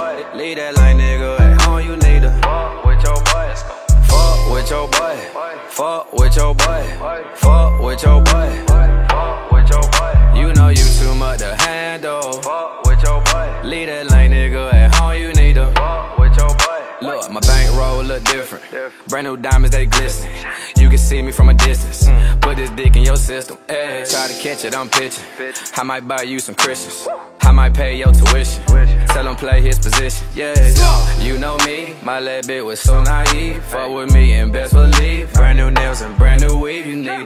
buddy. Leave that like nigga at home, you need to fuck with your boy. Fuck with your boy. Fuck with your boy. Fuck with your boy. Fuck with your buddy. You know you too much to handle. Fuck with your buddy. Leave that like nigga at home, you need to fuck with your boy. Look, my bank roll look different. Brand new diamonds, they glisten. You can see me from a distance. Mm. Put this dick in your system. Ay, try to catch it, I'm pitching. I might buy you some Christmas. I might pay your tuition. Tell him play his position. Yeah, you know me, my little bit was so naive. Fuck with me and best believe. Brand new nails and brand new weave, you need a